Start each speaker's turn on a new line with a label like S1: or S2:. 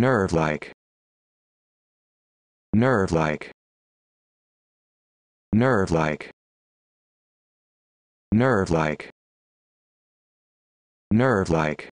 S1: nerve-like. Nerve-like. Nerve-like. Nerve-like. Nerve-like.